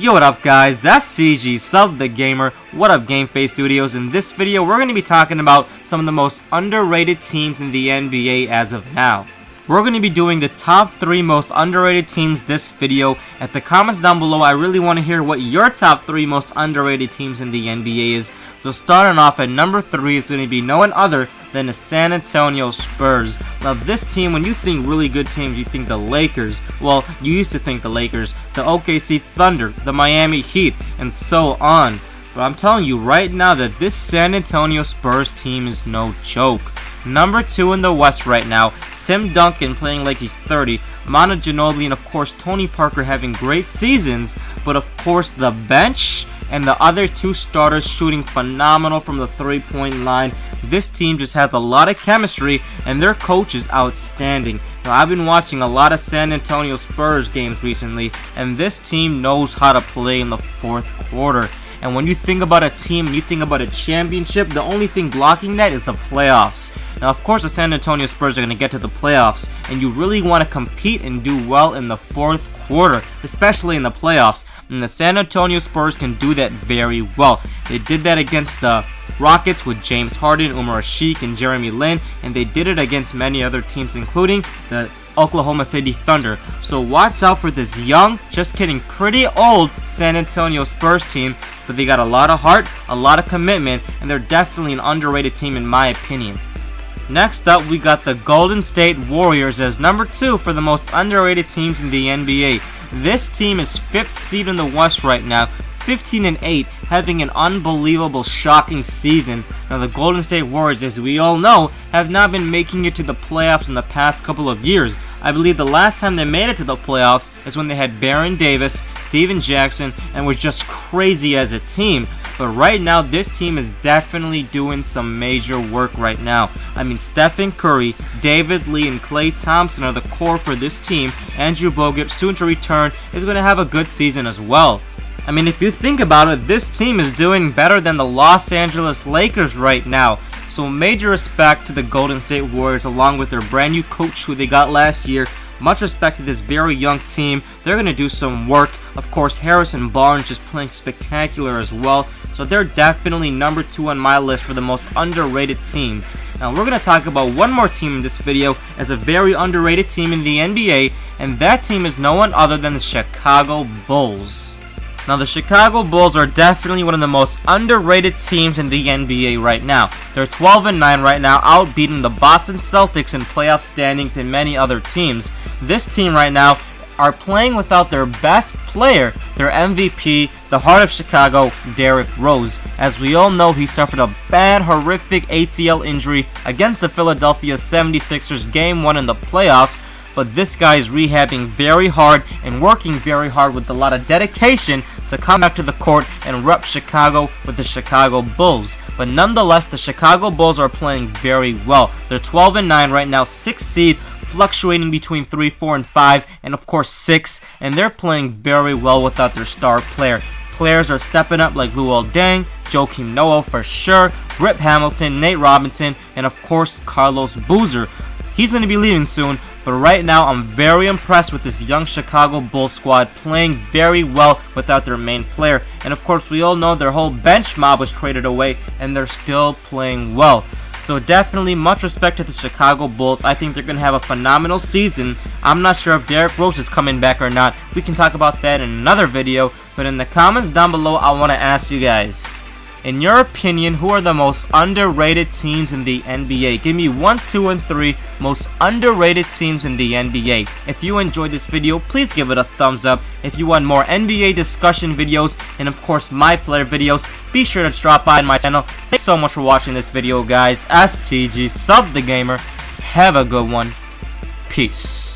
Yo, what up guys, that's STG, Sub the Gamer, what up Game Face Studios. In this video, we're going to be talking about some of the most underrated teams in the NBA as of now. We're going to be doing the top 3 most underrated teams this video. At the comments down below, I really want to hear what your top 3 most underrated teams in the NBA is. So starting off at number 3 is going to be no one other than the San Antonio Spurs. Now this team, when you think really good teams, you think the Lakers. Well, you used to think the Lakers, the OKC Thunder, the Miami Heat, and so on. But I'm telling you right now that this San Antonio Spurs team is no joke. Number 2 in the West right now, Tim Duncan playing like he's 30, Manu Ginobili, and of course Tony Parker having great seasons, but of course the bench and the other two starters shooting phenomenal from the three-point line. This team just has a lot of chemistry, and their coach is outstanding. Now, I've been watching a lot of San Antonio Spurs games recently, and this team knows how to play in the fourth quarter. And when you think about a team, you think about a championship, the only thing blocking that is the playoffs. Now, of course, the San Antonio Spurs are going to get to the playoffs, and you really want to compete and do well in the fourth quarter, especially in the playoffs. And the San Antonio Spurs can do that very well. They did that against the Rockets with James Harden, Omer Asik, and Jeremy Lin, and they did it against many other teams, including the Oklahoma City Thunder. So watch out for this young, just kidding, pretty old San Antonio Spurs team, but they got a lot of heart, a lot of commitment, and they're definitely an underrated team in my opinion. Next up, we got the Golden State Warriors as number 2 for the most underrated teams in the NBA. This team is 5th seed in the West right now, 15 and 8, having an unbelievable, shocking season. Now, the Golden State Warriors, as we all know, have not been making it to the playoffs in the past couple of years. I believe the last time they made it to the playoffs is when they had Baron Davis, Stephen Jackson, and was just crazy as a team. But right now, this team is definitely doing some major work right now. I mean, Stephen Curry, David Lee, and Klay Thompson are the core for this team. Andrew Bogut, soon to return, is going to have a good season as well. I mean, if you think about it, this team is doing better than the Los Angeles Lakers right now. So major respect to the Golden State Warriors along with their brand new coach who they got last year. Much respect to this very young team. They're going to do some work. Of course, Harrison Barnes just playing spectacular as well. So they're definitely number two on my list for the most underrated teams. Now we're going to talk about one more team in this video as a very underrated team in the NBA, and that team is no one other than the Chicago Bulls. Now the Chicago Bulls are definitely one of the most underrated teams in the NBA right now. They're 12 and 9 right now, outbeating the Boston Celtics in playoff standings and many other teams. This team right now are playing without their best player, their MVP, the heart of Chicago, Derrick Rose. As we all know, he suffered a bad, horrific ACL injury against the Philadelphia 76ers Game 1 in the playoffs, but this guy is rehabbing very hard and working very hard with a lot of dedication to come back to the court and rep Chicago with the Chicago Bulls. But nonetheless, the Chicago Bulls are playing very well. They're 12 and 9 right now, 6th seed, fluctuating between 3, 4, and 5, and of course 6, and they're playing very well without their star player. Players are stepping up like Luol Deng, Joakim Noah for sure, Rip Hamilton, Nate Robinson, and of course Carlos Boozer. He's going to be leaving soon, but right now I'm very impressed with this young Chicago Bulls squad playing very well without their main player. And of course we all know their whole bench mob was traded away and they're still playing well. So definitely much respect to the Chicago Bulls. I think they're going to have a phenomenal season. I'm not sure if Derrick Rose is coming back or not. We can talk about that in another video. But in the comments down below, I want to ask you guys. In your opinion, who are the most underrated teams in the NBA? Give me 1, 2, and 3 most underrated teams in the NBA. If you enjoyed this video, please give it a thumbs up. If you want more NBA discussion videos and of course my player videos, be sure to drop by my channel. Thanks so much for watching this video guys. STG, sub the gamer. Have a good one. Peace.